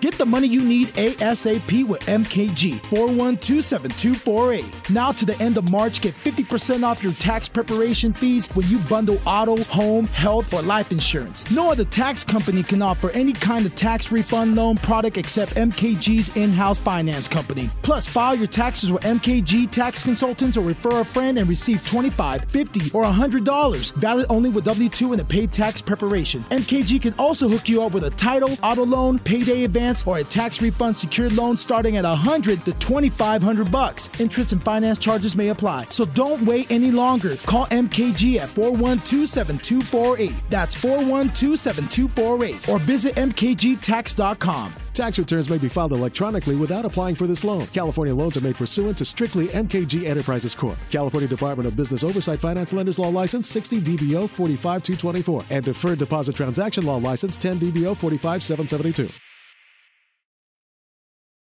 Get the money you need ASAP with MKG 4127248. Now to the end of March, get 50% off your tax preparation fees when you bundle auto, home, health, or life insurance. No other tax company can offer any kind of tax refund loan product except MKG's in-house finance company. Plus, file your taxes with MKG tax consultants or refer a friend and receive 25, 50, or $100. Valid only with W2 and a paid tax preparation. MKG can also hook you up with a title, auto loan, payday advance, or a tax refund secured loan starting at 100 to 2500 bucks. Interest and finance charges may apply. So don't wait any longer. Call MKG at 412-7248. That's 412-7248 or visit mkgtax.com. Tax returns may be filed electronically without applying for this loan. California loans are made pursuant to strictly MKG Enterprises Corp. California Department of Business Oversight Finance Lenders Law License 60 DBO 45224 and Deferred Deposit Transaction Law License 10 DBO 45772.